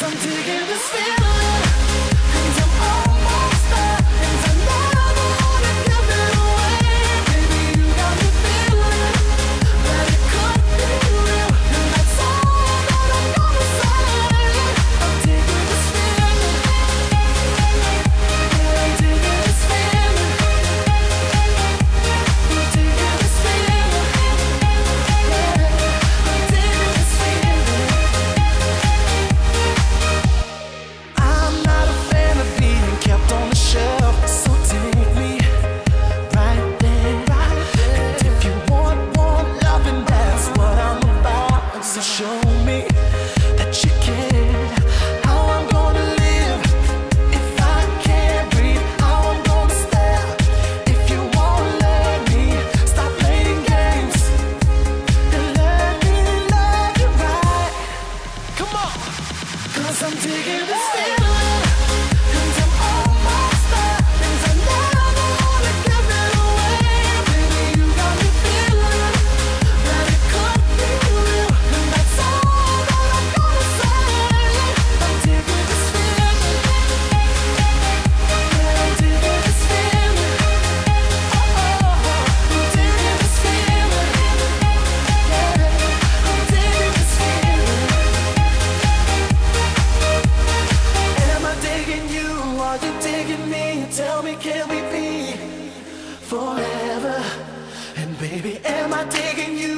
I'm digging this feeling Baby, am I taking you?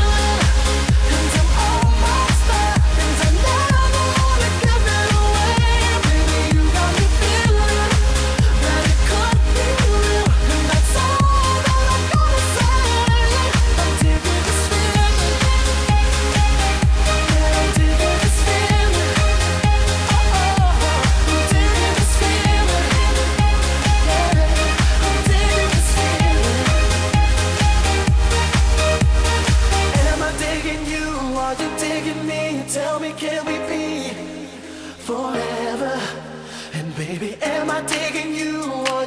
Baby, am I taking you on?